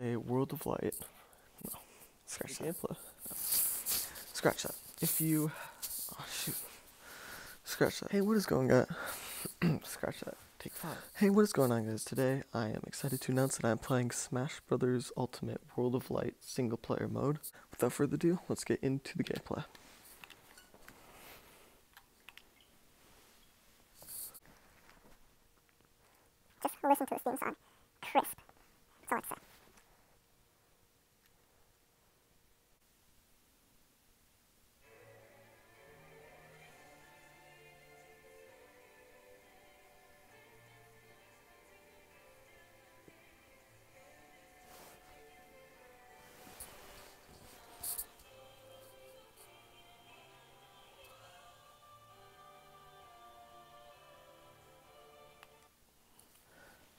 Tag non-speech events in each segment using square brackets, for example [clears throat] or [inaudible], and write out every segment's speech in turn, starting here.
A World of Light. No, scratch that. Gameplay. No. Scratch that. If you, oh shoot, scratch that. Hey, what is going on? [clears throat] scratch that. Take five. Hey, what is going on, guys? Today I am excited to announce that I'm playing Smash Brothers Ultimate World of Light single player mode. Without further ado, let's get into the gameplay. Just listen to this theme song. Crisp. That's all I say.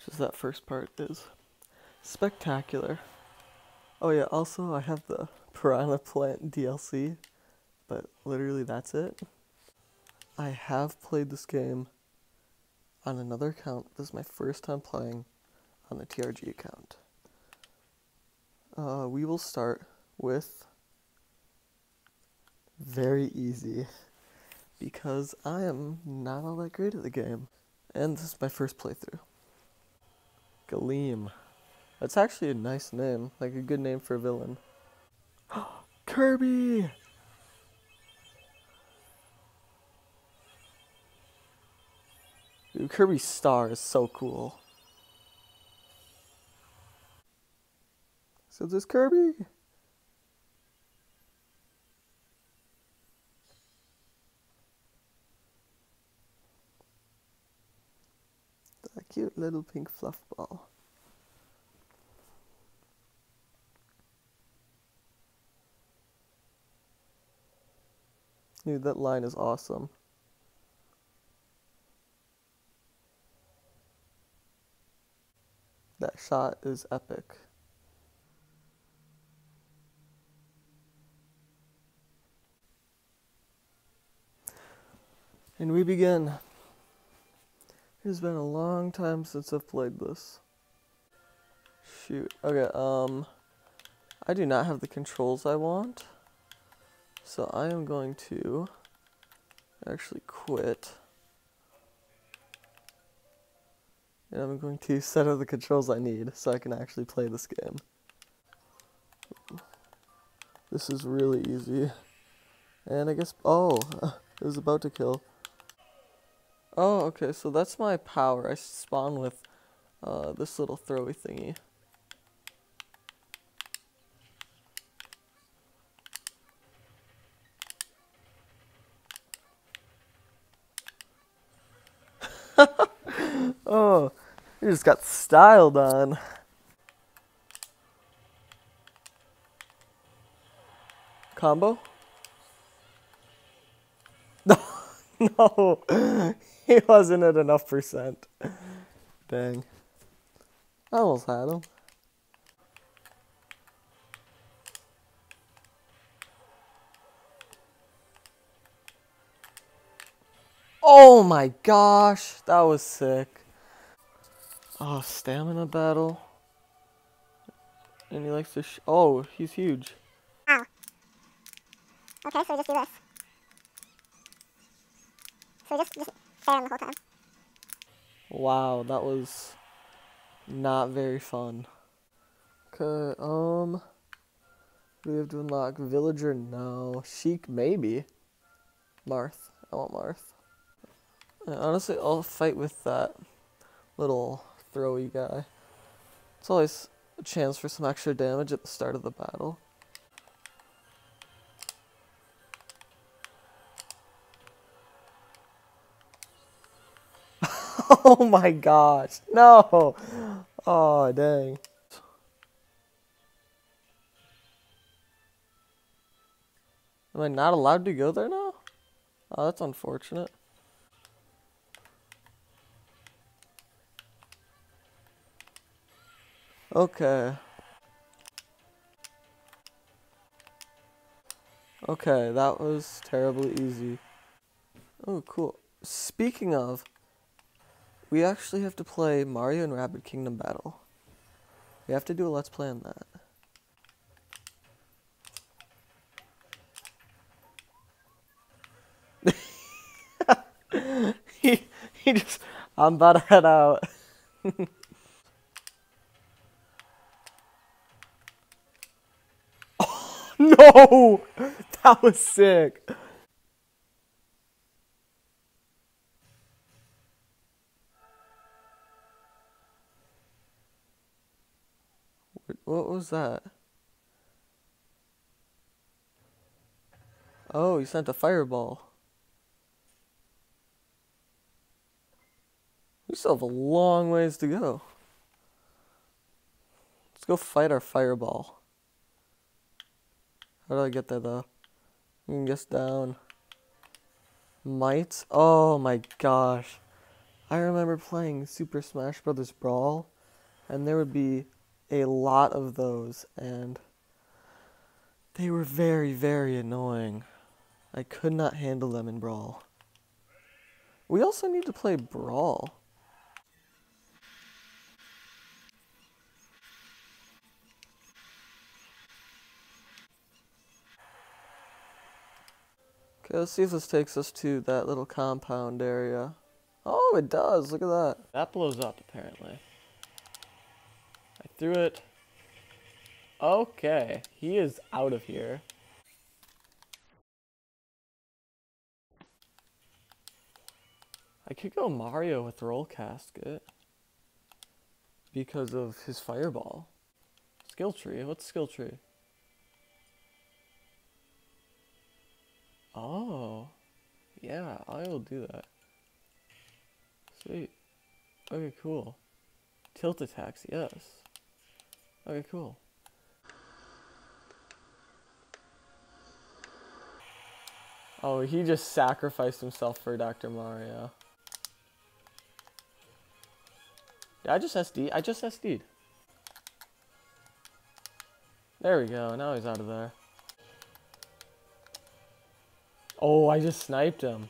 Just that first part is spectacular. Oh yeah, also I have the Piranha Plant DLC, but literally that's it. I have played this game on another account. This is my first time playing on the TRG account. Uh, we will start with very easy because I am not all that great at the game. And this is my first playthrough. Galeem. That's actually a nice name, like a good name for a villain. [gasps] Kirby! Dude, Kirby's star is so cool. So this Kirby. A cute little pink fluff ball. Dude, that line is awesome. That shot is epic. And we begin. It has been a long time since I've played this. Shoot. Okay, um I do not have the controls I want. So I am going to actually quit. And I'm going to set up the controls I need so I can actually play this game. This is really easy. And I guess, oh, [laughs] it was about to kill. Oh, okay, so that's my power. I spawn with uh, this little throwy thingy. [laughs] oh, you just got styled on. Combo? [laughs] No, [laughs] no, [laughs] he wasn't at enough percent. Dang. I almost had him. Oh my gosh, that was sick. Oh, stamina battle. And he likes to sh- Oh, he's huge. Ow. Okay, so we just do this. So just, just the whole time. Wow, that was not very fun. Okay, um, we have to unlock? Villager, no. Sheik, maybe. Marth, I want Marth. Uh, honestly, I'll fight with that little throwy guy. It's always a chance for some extra damage at the start of the battle. [laughs] oh my gosh, no! Oh, dang. Am I not allowed to go there now? Oh, that's unfortunate. Okay. Okay, that was terribly easy. Oh, cool. Speaking of, we actually have to play Mario and Rabbids Kingdom Battle. We have to do a let's play on that. [laughs] he he just I'm about to head out. oh, [laughs] no! That was sick. What was that? Oh, he sent a fireball. We still have a long ways to go. Let's go fight our fireball. How do I get there though? You can guess down. Might? Oh my gosh. I remember playing Super Smash Bros. Brawl, and there would be a lot of those, and they were very, very annoying. I could not handle them in Brawl. We also need to play Brawl. Okay, let's see if this takes us to that little compound area. Oh, it does. Look at that. That blows up, apparently. Threw it. Okay, he is out of here. I could go Mario with Roll Casket because of his fireball. Skill tree? What's skill tree? Oh, yeah, I will do that. Sweet. Okay, cool. Tilt attacks, yes. Okay, cool. Oh, he just sacrificed himself for Dr. Mario. Yeah, I just SD. I just SD'd. There we go. Now he's out of there. Oh, I just sniped him.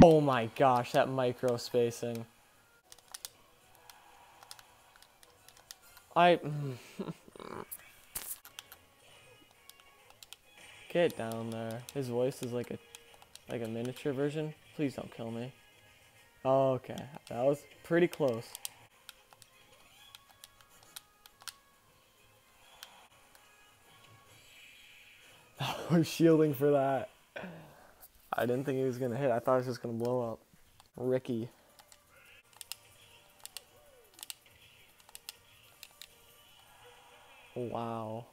Oh my gosh, that micro spacing. I... [laughs] Get down there. His voice is like a like a miniature version. Please don't kill me. Okay. That was pretty close. [laughs] I was shielding for that. I didn't think he was going to hit. I thought it was just going to blow up. Ricky. Wow.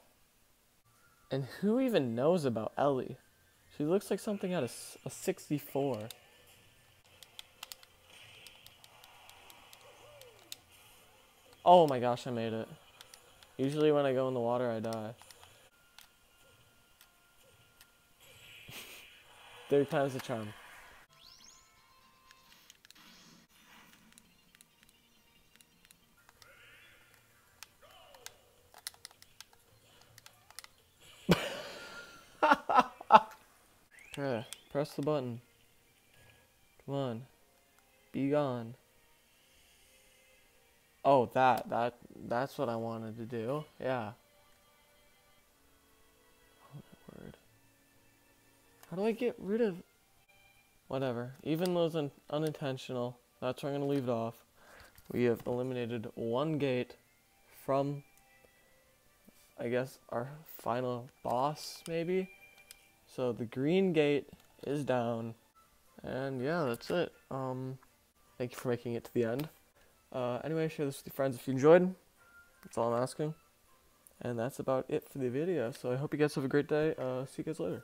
And who even knows about Ellie? She looks like something out of a 64. Oh my gosh, I made it. Usually when I go in the water, I die. Third time's the charm. okay, press the button. Come on. Be gone. Oh, that, that, that's what I wanted to do. Yeah. How do I get rid of... Whatever. Even those un unintentional, that's where I'm going to leave it off. We have eliminated one gate from, I guess, our final boss, maybe? So the green gate is down. And yeah, that's it. Um, thank you for making it to the end. Uh, anyway, share this with your friends if you enjoyed. That's all I'm asking. And that's about it for the video. So I hope you guys have a great day. Uh, see you guys later.